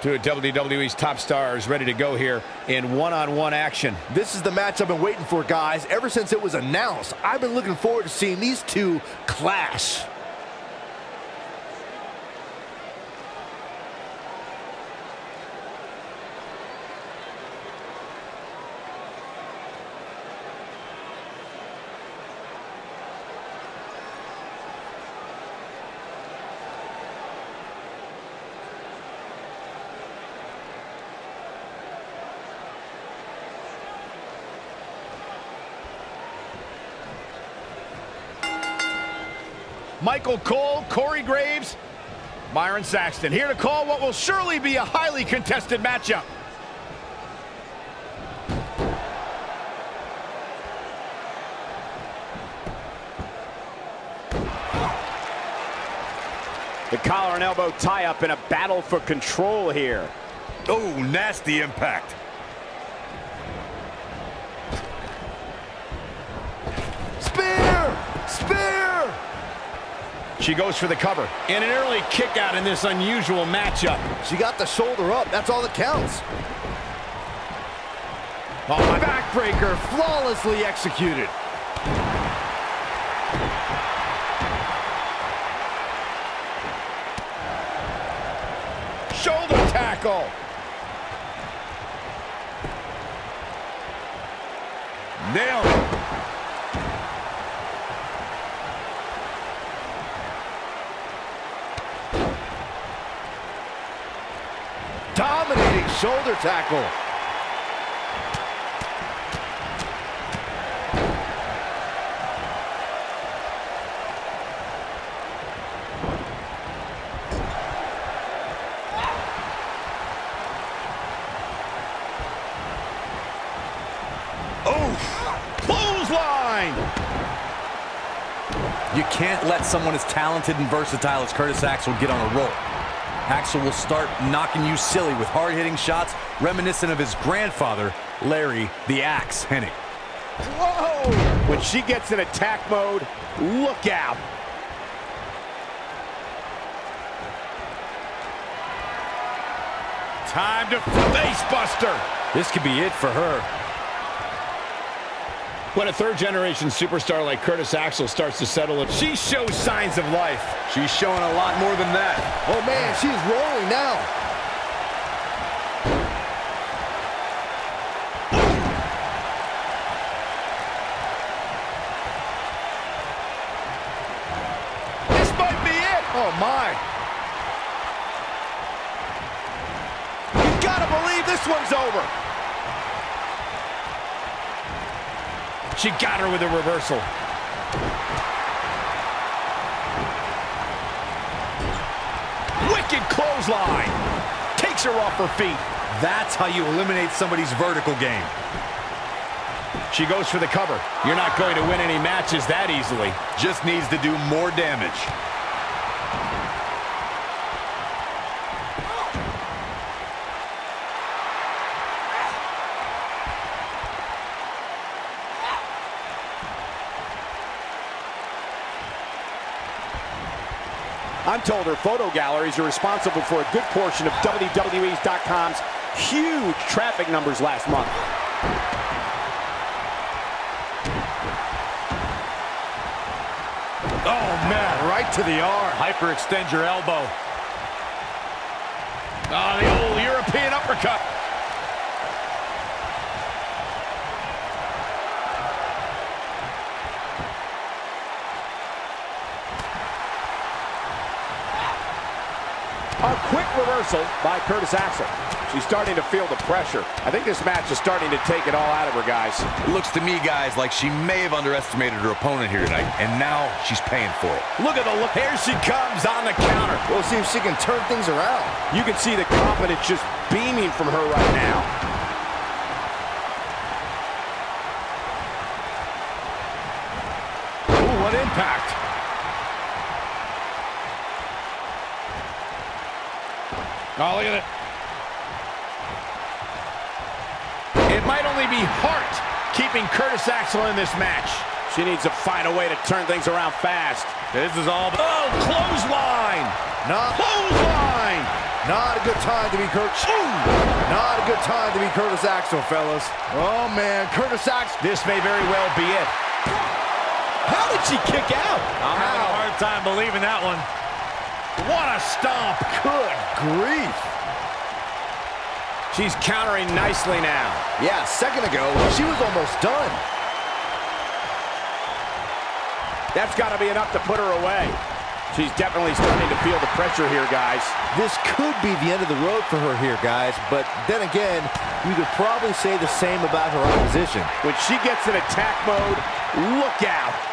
Two of WWE's top stars ready to go here in one-on-one -on -one action. This is the match I've been waiting for, guys. Ever since it was announced, I've been looking forward to seeing these two clash. Michael Cole, Corey Graves, Byron Saxton here to call what will surely be a highly contested matchup. The collar and elbow tie-up in a battle for control here. Oh, nasty impact. She goes for the cover. And an early kick out in this unusual matchup. She got the shoulder up. That's all that counts. Oh, backbreaker flawlessly executed. Shoulder tackle. Nailed it. Shoulder tackle. Oh. You can't let someone as talented and versatile as Curtis Axel get on a roll. Axel will start knocking you silly with hard-hitting shots reminiscent of his grandfather, Larry the Axe Hennig. Whoa! When she gets in attack mode, look out. Time to face buster. This could be it for her. When a third-generation superstar like Curtis Axel starts to settle it, she shows signs of life. She's showing a lot more than that. Oh, man, she's rolling now. This might be it. Oh, my. You gotta believe this one's over. She got her with a reversal. Wicked clothesline. Takes her off her feet. That's how you eliminate somebody's vertical game. She goes for the cover. You're not going to win any matches that easily. Just needs to do more damage. I'm told her photo galleries are responsible for a good portion of WWE's.com's huge traffic numbers last month. Oh, man, right to the arm. Hyperextend your elbow. Oh, the old European uppercut. A quick reversal by Curtis Axel. She's starting to feel the pressure. I think this match is starting to take it all out of her, guys. It looks to me, guys, like she may have underestimated her opponent here tonight, and now she's paying for it. Look at the look. Here she comes on the counter. We'll see if she can turn things around. You can see the confidence just beaming from her right now. Ooh, what impact. Oh, look at it. It might only be heart keeping Curtis Axel in this match. She needs to find a way to turn things around fast. This is all... Oh, clothesline! No. Clothesline! Not a good time to be Curtis. Not a good time to be Curtis Axel, fellas. Oh, man. Curtis Axel. This may very well be it. How did she kick out? I'm having a hard time believing that one. What a stomp. Good grief. She's countering nicely now. Yeah, a second ago, she was almost done. That's got to be enough to put her away. She's definitely starting to feel the pressure here, guys. This could be the end of the road for her here, guys. But then again, you could probably say the same about her opposition. When she gets in attack mode, look out.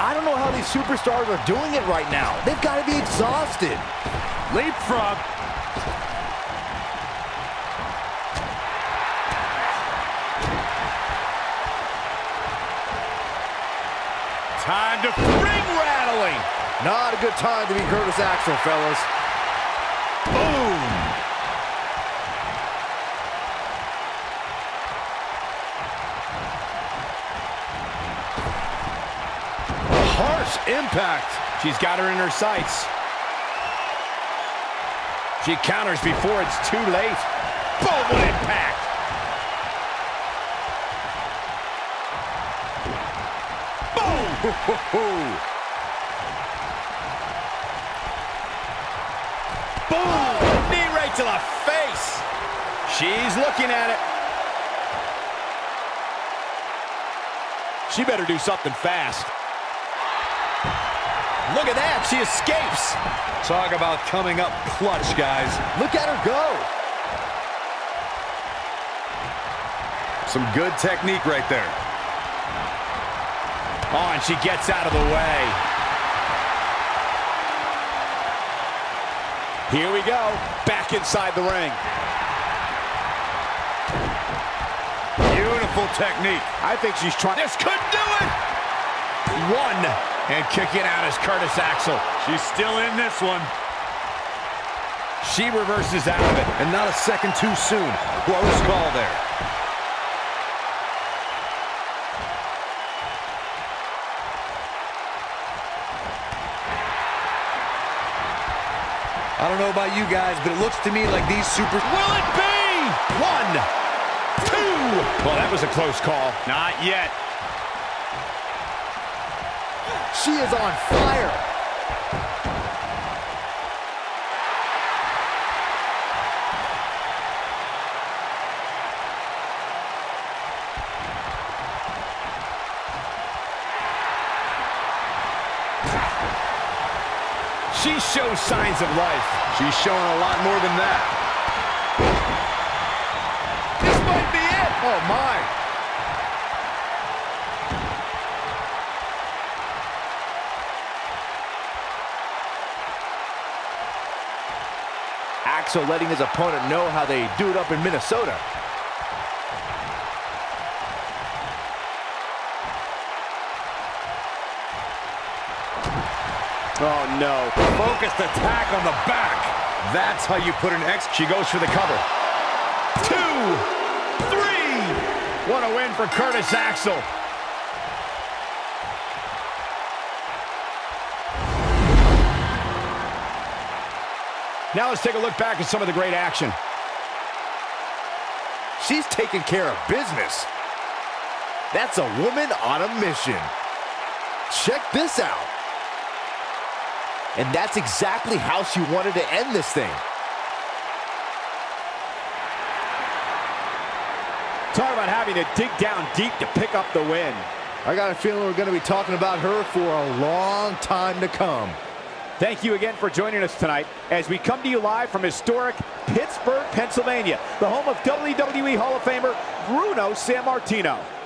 I don't know how these superstars are doing it right now. They've got to be exhausted. Leapfrog. Time to ring rattling. Not a good time to be Curtis Axel, fellas. Boom. Impact. She's got her in her sights. She counters before it's too late. Boom, what impact. Boom. Boom! Knee right to the face. She's looking at it. She better do something fast. Look at that. She escapes. Talk about coming up clutch, guys. Look at her go. Some good technique right there. Oh, and she gets out of the way. Here we go. Back inside the ring. Beautiful technique. I think she's trying. This could do it. One. And kicking out is Curtis Axel. She's still in this one. She reverses out of it. And not a second too soon. Close call there. I don't know about you guys, but it looks to me like these super... Will it be? One. Two. Well, that was a close call. Not yet. She is on fire. She shows signs of life. She's showing a lot more than that. This might be it. Oh, my. Axel letting his opponent know how they do it up in Minnesota. Oh, no. Focused attack on the back. That's how you put an X. She goes for the cover. Two. Three. What a win for Curtis Axel. Now let's take a look back at some of the great action. She's taking care of business. That's a woman on a mission. Check this out. And that's exactly how she wanted to end this thing. Talk about having to dig down deep to pick up the win. I got a feeling we're going to be talking about her for a long time to come. Thank you again for joining us tonight as we come to you live from historic Pittsburgh, Pennsylvania, the home of WWE Hall of Famer Bruno Sammartino.